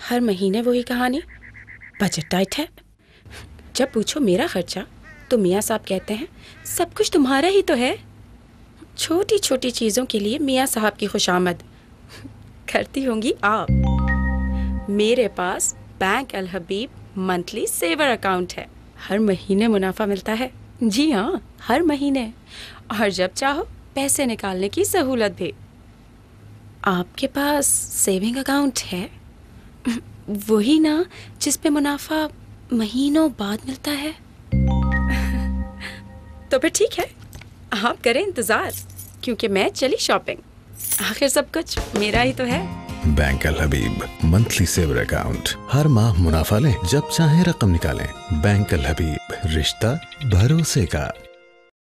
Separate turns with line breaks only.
हर महीने वही कहानी। बजट टाइट है। जब पूछो मेरा खर्चा तो मियाँ साहब कहते हैं, सब कुछ तुम्हारा ही तो है। छोटी छोटी चीज़ों के लिए मियाँ साहब की खुशामद। करती होंगी आप। मेरे पास bank Al Habib monthly saver account है। हर महीने मुनाफा मिलता है। जी हाँ हर महीने। और जब चाहो, पैसे निकालने की सहूलत भी। आपके पास सेविंग अकाउंट है? वही ना जिस पे मुनाफा महीनों बाद मिलता है। तो फिर ठीक है। आप करें इंतज़ार क्योंकि मैं चली शॉपिंग आखिर सब कुछ मेरा ही तो है।
Bank Al Habib monthly saver account हर माह मुनाफा लें जब चाहे रकम निकालें। बैंक अल हबीब रिश्ता भरोसे का।